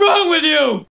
wrong with you?